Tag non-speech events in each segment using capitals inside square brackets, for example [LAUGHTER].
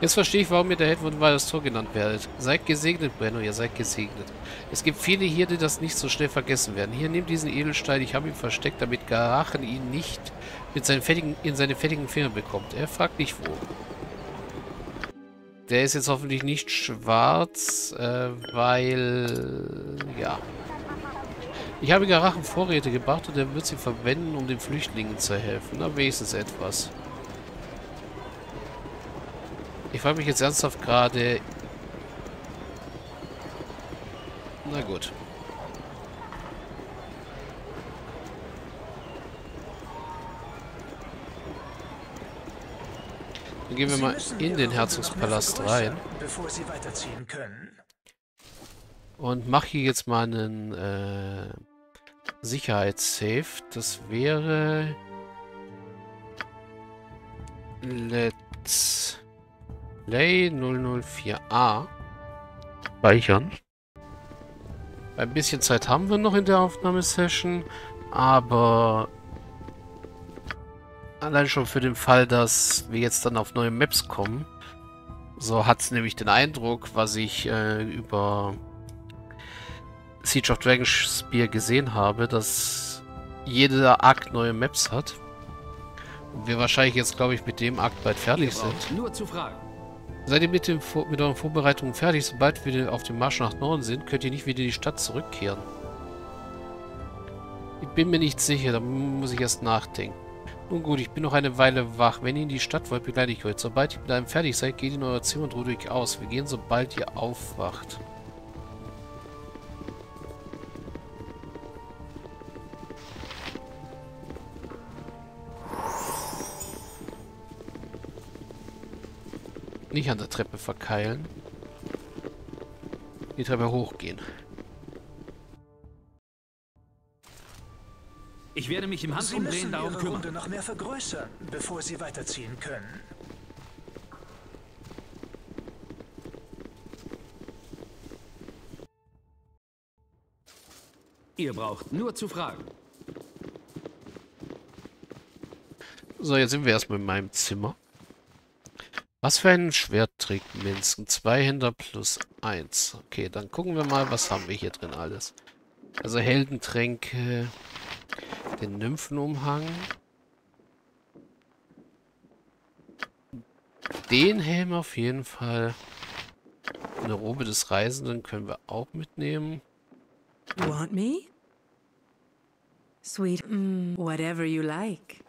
Jetzt verstehe ich, warum ihr der Held von das Tor genannt werdet. Seid gesegnet, Brenno, ihr seid gesegnet. Es gibt viele hier, die das nicht so schnell vergessen werden. Hier, nehmt diesen Edelstein, ich habe ihn versteckt, damit Garachen ihn nicht mit seinen fettigen, in seine fettigen Finger bekommt. Er fragt nicht wo. Der ist jetzt hoffentlich nicht schwarz, äh, weil... ja... Ich habe Garachen Vorräte gebracht und er wird sie verwenden, um den Flüchtlingen zu helfen. Na, wenigstens etwas. Ich frage mich jetzt ernsthaft gerade... Na gut. Dann gehen wir mal in den Herzogspalast rein. Und mache hier jetzt mal einen äh, Sicherheitssafe. Das wäre... Let's Play 004a. Speichern. Ein bisschen Zeit haben wir noch in der Aufnahmesession, aber allein schon für den Fall, dass wir jetzt dann auf neue Maps kommen. So hat es nämlich den Eindruck, was ich äh, über Siege of Dragonspear gesehen habe, dass jeder Akt neue Maps hat. Und wir wahrscheinlich jetzt, glaube ich, mit dem Akt bald fertig sind. Nur zu fragen. Seid ihr mit, dem, mit euren Vorbereitungen fertig? Sobald wir auf dem Marsch nach Norden sind, könnt ihr nicht wieder in die Stadt zurückkehren. Ich bin mir nicht sicher, da muss ich erst nachdenken. Nun gut, ich bin noch eine Weile wach. Wenn ihr in die Stadt wollt, begleite ich euch. Sobald ihr mit einem fertig seid, geht in euer Zimmer und ruht euch aus. Wir gehen, sobald ihr aufwacht. Nicht an der Treppe verkeilen. Die Treppe hochgehen. Ich werde mich im Handumdrehen darum kümmern. Runde noch mehr vergrößern, bevor Sie weiterziehen können. Ihr braucht nur zu fragen. So, jetzt sind wir erstmal in meinem Zimmer. Was für ein Schwert trägt Minsk? Zwei Händer plus eins. Okay, dann gucken wir mal, was haben wir hier drin alles. Also Heldentränke, den Nymphenumhang. Den Helm auf jeden Fall. Eine Robe des Reisenden können wir auch mitnehmen. Want me? Sweet, mm, whatever you like.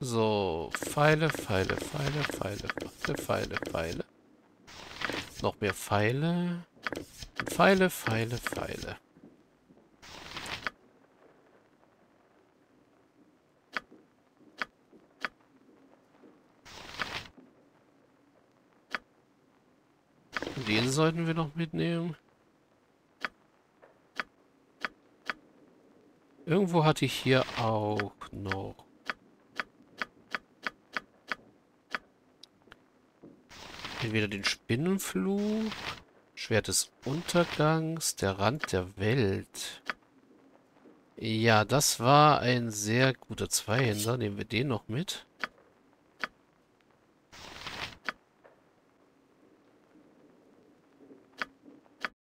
So, Pfeile, Pfeile, Pfeile, Pfeile, Pfeile, Pfeile, Pfeile. Noch mehr Pfeile. Pfeile, Pfeile, Pfeile. Den sollten wir noch mitnehmen. Irgendwo hatte ich hier auch noch Entweder den Spinnenflug, Schwert des Untergangs, der Rand der Welt. Ja, das war ein sehr guter Zweihänder. Nehmen wir den noch mit.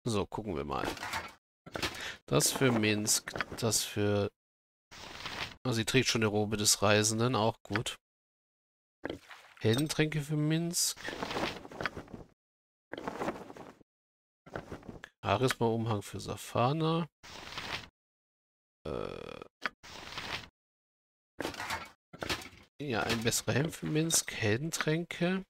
So, gucken wir mal. Das für Minsk, das für... Oh, sie trägt schon die Robe des Reisenden, auch gut. Heldentränke für Minsk. Charisma-Umhang für Safana. Äh ja, ein besserer Helm für Minsk. Heldentränke.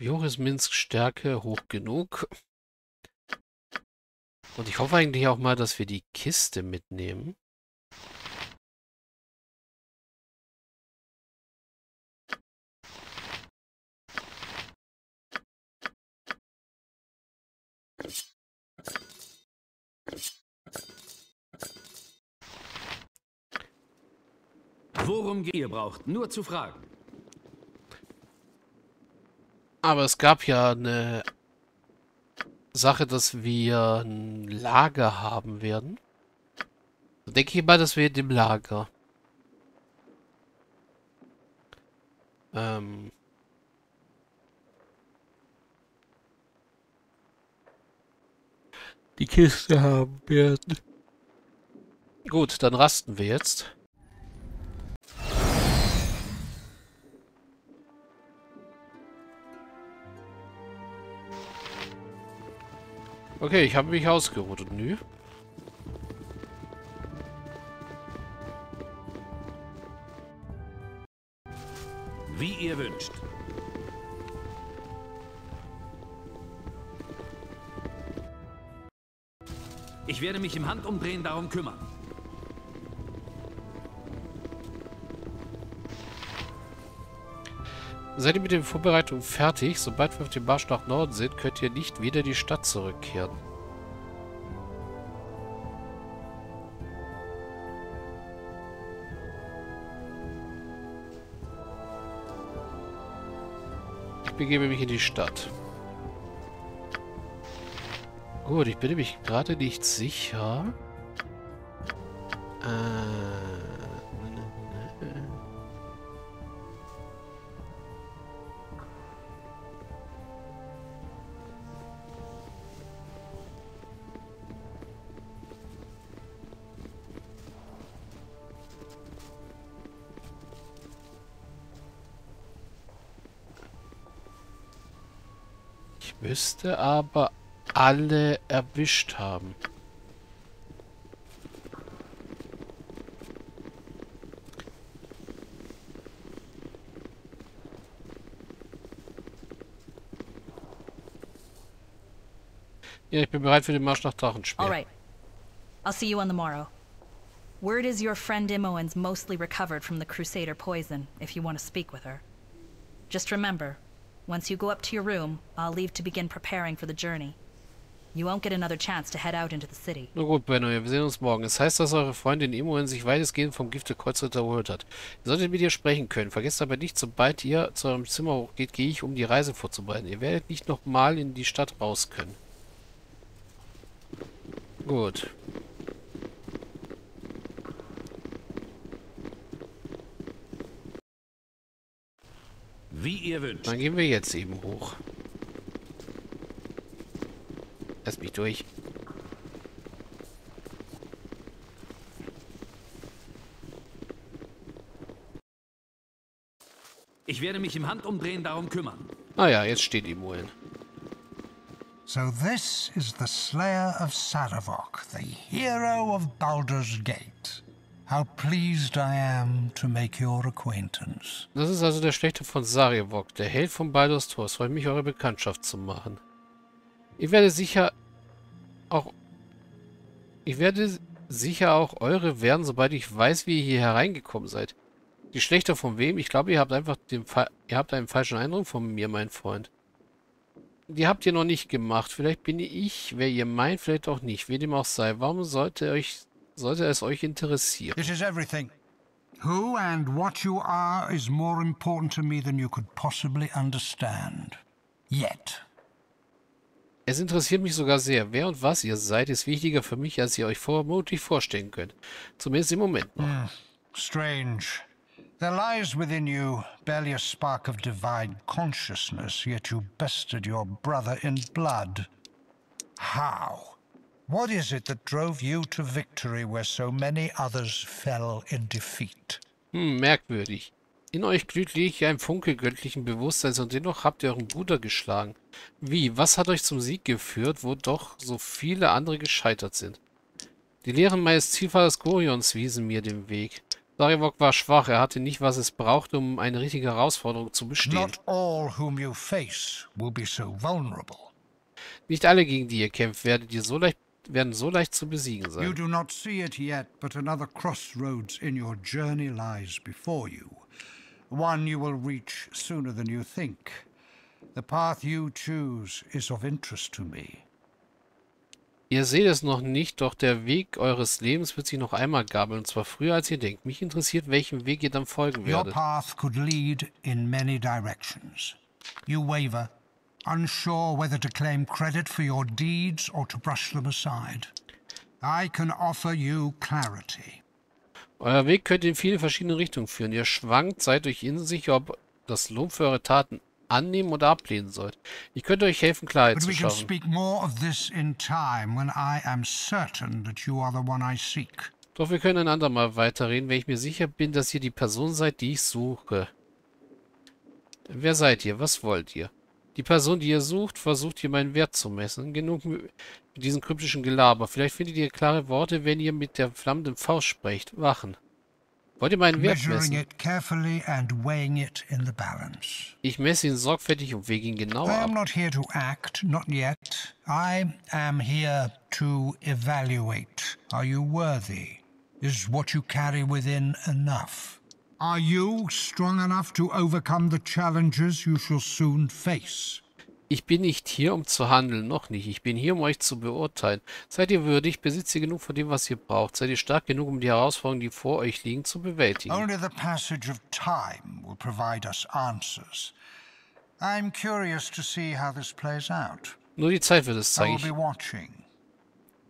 Joris Minsk Stärke hoch genug. Und ich hoffe eigentlich auch mal, dass wir die Kiste mitnehmen. Worum ihr braucht, nur zu fragen. Aber es gab ja eine Sache, dass wir ein Lager haben werden. Da denke ich mal, dass wir in dem Lager. Ähm. Die Kiste haben werden. Gut, dann rasten wir jetzt. Okay, ich habe mich ausgeruht und nü. Wie ihr wünscht. Ich werde mich im Handumdrehen darum kümmern. Seid ihr mit den Vorbereitungen fertig? Sobald wir auf dem Marsch nach Norden sind, könnt ihr nicht wieder in die Stadt zurückkehren. Ich begebe mich in die Stadt. Gut, ich bin nämlich gerade nicht sicher. Äh... müsste aber alle erwischt haben. Ja, ich bin bereit für den Marsch nach Drachenspeer. All right. I'll see you on the morrow. Word is your friend Imoen's mostly recovered from the Crusader poison, if you want to speak with her. Just remember, once you go up to your room, I'll leave to begin preparing for the journey. You won't get another chance to head out into the city. Na gut, Benno, wir sehen uns morgen. Es heißt, dass eure Freundin Imoen sich weitestgehend vom Gift der Kreuzritter erholt hat. Ihr solltet mit ihr sprechen können. Vergesst aber nicht, sobald ihr zu eurem Zimmer hochgeht, gehe ich, um die Reise vorzubereiten. Ihr werdet nicht nochmal in die Stadt raus können. Gut. Wie ihr wünscht. Dann gehen wir jetzt eben hoch. Lass mich durch. Ich werde mich im Handumdrehen darum kümmern. Naja, jetzt steht Imoen. So this is the Slayer of Saravok, the hero of Baldur's Gate. How pleased I am to make your acquaintance. Das ist also der Schlechter von Sarievok, der Held von Baldur's Tor. Es freut mich, eure Bekanntschaft zu machen. Ich werde sicher auch... Ich werde sicher auch eure werden, sobald ich weiß, wie ihr hier hereingekommen seid. Die Schlechter von wem? Ich glaube, ihr habt einfach den Fa ihr habt einen falschen Eindruck von mir, mein Freund. Die habt ihr noch nicht gemacht. Vielleicht bin ich, wer ihr meint, vielleicht auch nicht. Wie dem auch sei. Warum sollte euch sollte es euch interessieren? It is everything. Who and what you are is more important to me than you could possibly understand. Yet. Es interessiert mich sogar sehr. Wer und was ihr seid, ist wichtiger für mich, als ihr euch vermutlich vorstellen könnt. Zumindest im Moment noch. Strange. There lies within you barely a spark of divine consciousness, yet you bested your brother in blood. How? What is it that drove you to victory where so many others fell in defeat? Hm, merkwürdig. In euch glüht lediglich ein Funke göttlichen Bewusstseins und dennoch habt ihr euren Bruder geschlagen. Wie? Was hat euch zum Sieg geführt, wo doch so viele andere gescheitert sind? Die Lehren meines Zielvaters Gorions wiesen mir den Weg. Sarivok war schwach, er hatte nicht, was es brauchte, um eine richtige Herausforderung zu bestehen. Not all whom you face will be so vulnerable. Nicht alle, gegen die ihr kämpft, werdet ihr so leicht, werden so leicht zu besiegen You sein. do not see it yet, but another crossroads in your journey lies before you. One you will reach sooner than you think. The path you choose is of interest to me. Ihr seht es noch nicht, doch der Weg eures Lebens wird sich noch einmal gabeln, und zwar früher als ihr denkt. Mich interessiert, welchem Weg ihr dann folgen Your werdet. path could lead in many directions. You waver, unsure whether to claim credit for your deeds or to brush them aside. I can offer you clarity. Euer Weg könnte in viele verschiedene Richtungen führen. Ihr schwankt, seid euch unsicher, ob das Lob für eure Taten annehmen oder ablehnen sollt. Ich könnte euch helfen, Klarheit But zu we can schaffen. speak more of this in time when I am certain that you are the one I seek. Doch wir können ein andermal weiterreden, wenn ich mir sicher bin, dass ihr die Person seid, die ich suche. Wer seid ihr? Was wollt ihr? Die Person, die ihr sucht, versucht hier meinen Wert zu messen. Genug mit diesem kryptischen Gelaber. Vielleicht findet ihr klare Worte, wenn ihr mit der flammenden Faust sprecht. Wachen. Wollt ihr meinen Wert messen? it carefully and weighing it in the balance. Ich messe ihn sorgfältig und wege ihn genau I am ab. not here to act, not yet. I am here to evaluate. Are you worthy? Is what you carry within enough? Are you strong enough to overcome the challenges you shall soon face? Ich bin nicht hier, um zu handeln, noch nicht. Ich bin hier, um euch zu beurteilen. Seid ihr würdig? Besitzt ihr genug von dem, was ihr braucht? Seid ihr stark genug, um die Herausforderungen, die vor euch liegen, zu bewältigen? Only the passage of time will provide us answers. I'm curious to see how this plays out. Nur die Zeit wird es zeigen. Ich,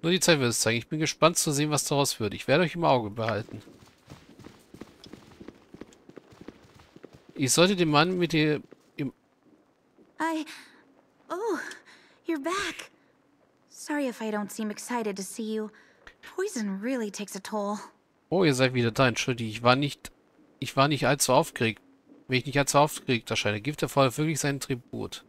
nur die Zeit wird es zeigen. Ich bin gespannt zu sehen, was daraus wird. Ich werde euch im Auge behalten. Ich sollte den Mann mit der... Im I. Oh, you're back. Sorry if I don't seem excited to see you. Poison really takes a toll. oh, ihr seid wieder da. Entschuldigt, ich war nicht... Ich war nicht allzu aufgeregt. Wenn ich nicht allzu aufgeregt erscheine, gibt der Fall wirklich seinen Tribut.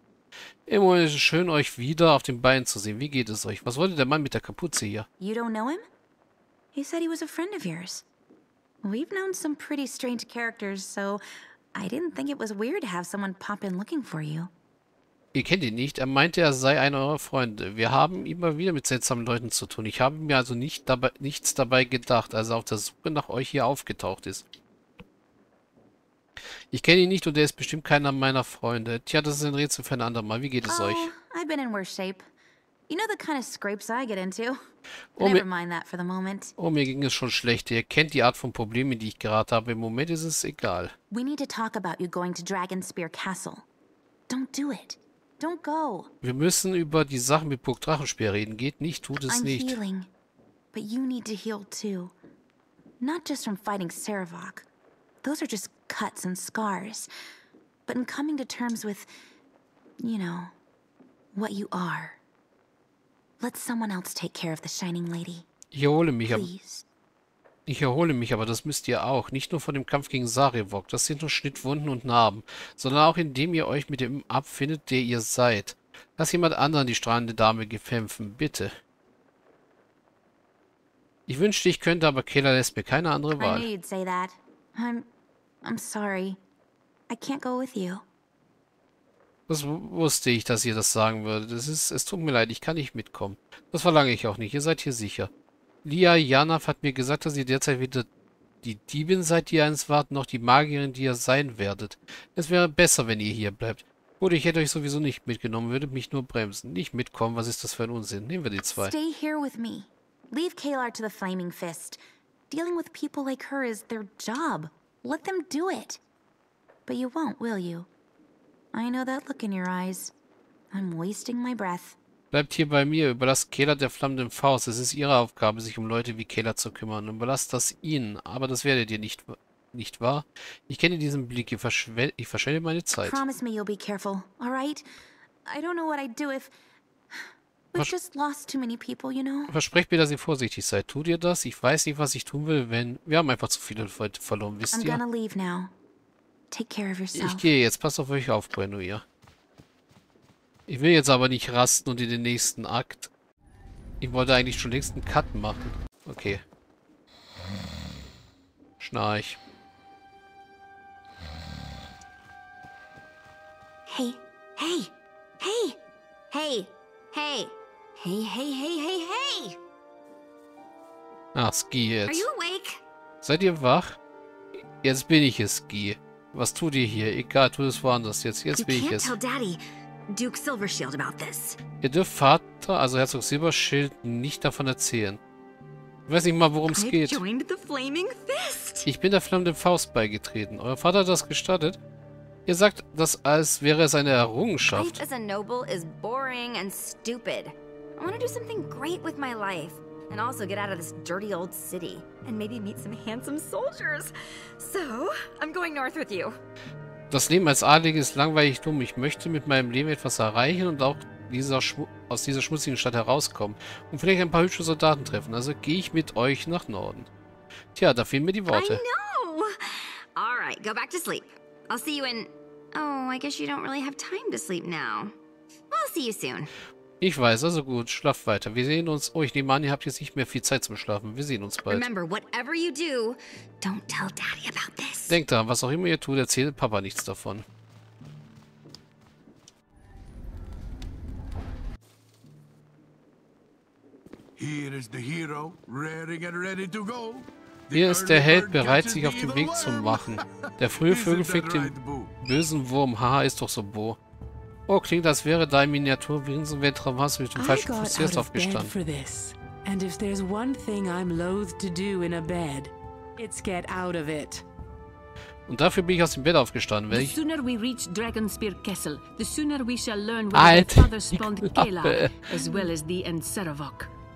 Immer ist es schön, euch wieder auf den Beinen zu sehen. Wie geht es euch? Was wollte der Mann mit der Kapuze hier? You don't know him? He said he was a friend of yours. We've known some pretty strange characters, so I didn't think it was weird to have someone pop in looking for you. Ihr kennt ihn nicht. Er meinte, er sei einer eurer Freunde. Wir haben immer wieder mit seltsamen Leuten zu tun. Ich habe mir also nicht dabei, nichts dabei gedacht, als er auf der Suche nach euch hier aufgetaucht ist. Ich kenne ihn nicht und er ist bestimmt keiner meiner Freunde. Tja, das ist ein Rätsel für ein andermal. Wie geht es euch? Oh, I've been in worse shape. You know the kind of scrapes I get into? Oh, Never mi- mind that for the moment. Oh, mir ging es schon schlecht. Ihr kennt die Art von Problemen, die ich geraten habe. Im Moment ist es egal. We need to talk about you going to Dragonspear Castle. Don't do it. Don't go. Wir müssen über die Sachen mit Burg Drachenspeer reden. Geht nicht, tut es I'm nicht. healing, but you need to heal too. Not just from fighting Saravok. Those are just cuts and scars. But in coming to terms with, you know, what you are. Let someone else take care of the Shining Lady, Ich erhole mich, aber, ich erhole mich, aber das müsst ihr auch. Nicht nur von dem Kampf gegen Sarevok. Das sind nur Schnittwunden und Narben. Sondern auch indem ihr euch mit dem abfindet, der ihr seid. Lass jemand anderen die strahlende Dame gekämpfen, bitte. Ich wünschte, ich könnte, aber Kayla lässt mir keine andere I knew Wahl. you'd say that. I'm. I'm sorry. I can't go with you. Das wu- wusste ich, dass ihr das sagen würdet. Es ist, es tut mir leid, ich kann nicht mitkommen. Das verlange ich auch nicht. Ihr seid hier sicher. Lia Janaf hat mir gesagt, dass ihr derzeit weder die Diebin seid, die ihr eins wart, noch die Magierin, die ihr sein werdet. Es wäre besser, wenn ihr hier bleibt. Gut, ich hätte euch sowieso nicht mitgenommen, würdet mich nur bremsen. Nicht mitkommen, was ist das für ein Unsinn? Nehmen wir die zwei. Stay here with me. Leave Kalar to the Flaming Fist. Dealing with people like her is their job. Let them do it. But you won't, will you? I know that look in your eyes. I'm wasting my breath. Bleibt hier bei mir, überlasst Kayla der flammenden Faust. Es ist ihre Aufgabe, sich um Leute wie Kayla zu kümmern. Überlasst das ihnen. Aber das werdet ihr nicht, nicht wahr? Ich kenne diesen Blick. Ihr verschwe ich verschwende meine Zeit. Promise me you'll be careful, all right? I don't know what I'd do if. We've Was- just lost too many people, you know? Versprecht mir, dass ihr vorsichtig seid. Tut ihr das? Ich weiß nicht, was ich tun will, wenn... Wir haben einfach zu viele Leute verloren, wisst I'm ihr? Ich yourself. gehe jetzt. Passt auf euch auf, Brenuia. Ich will jetzt aber nicht rasten und in den nächsten Akt. Ich wollte eigentlich schon längst einen Cut machen. Okay. Schnarch. Hey, hey, hey, hey, hey, hey, hey, hey, hey, hey! Ah, Ski Are jetzt. you awake? Seid ihr wach? Jetzt bin ich es, Ski. Was tut ihr hier? Egal, tut es woanders jetzt. Jetzt bin ich es. Ihr dürft Vater, also Herzog Silberschild, nicht davon erzählen. Ich weiß nicht mal, worum es geht. Ich bin der flammenden Faust beigetreten. Euer Vater hat das gestattet. Ihr sagt das, als wäre es eine Errungenschaft. Life as a noble is boring and stupid. I want to do something great with my life. And also get out of this dirty old city. And maybe meet some handsome soldiers. So, I'm going north with you. Das Leben als Adlige ist langweilig dumm. Ich möchte mit meinem Leben etwas erreichen und auch dieser aus dieser schmutzigen Stadt herauskommen. Und vielleicht ein paar hübsche Soldaten treffen. Also gehe ich mit euch nach Norden. Tja, da fehlen mir die I Worte. know! Alright, go back to sleep. I'll see you in... Oh, I guess you don't really have time to sleep now. I'll see you soon. Ich weiß, also gut, schlaft weiter. Wir sehen uns. Oh, ich nehme an, ihr habt jetzt nicht mehr viel Zeit zum Schlafen. Wir sehen uns bald. Remember, whatever you do, don't tell Daddy about this. Denkt daran, was auch immer ihr tut, erzählt Papa nichts davon. Hier ist der Held bereit, sich auf den Weg zu machen. [LAUGHS] Der frühe Vögel fängt that den bösen Wurm. Haha, ist doch so bo. Oh, klingt, als wäre dein Miniaturwesen Weltraumhass mit dem falschen Fuß aufgestanden. And if there's one thing I'm loath to do in a bed, it's get out of it. Und dafür bin ich aus dem Bett aufgestanden, weil The ich... sooner we reach Dragonspear Castle, the sooner we shall learn whether the father die spawned Klappe. Kayla, as well as.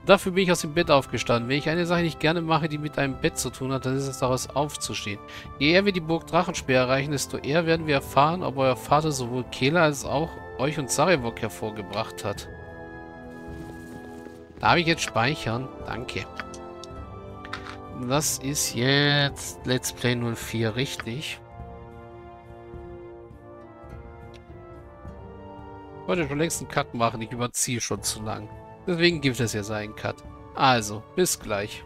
Dafür bin ich aus dem Bett aufgestanden. Wenn ich eine Sache nicht gerne mache, die mit einem Bett zu tun hat, dann ist es daraus aufzustehen. Je eher wir die Burg Drachenspeer erreichen, desto eher werden wir erfahren, ob euer Vater sowohl Kela als auch euch und Sarevok hervorgebracht hat. Darf ich jetzt speichern? Danke. Das ist jetzt Let's Play 04, richtig? Ich wollte schon längst einen Cut machen, ich überziehe schon zu lang. Deswegen gibt es jetzt einen Cut. Also, bis gleich.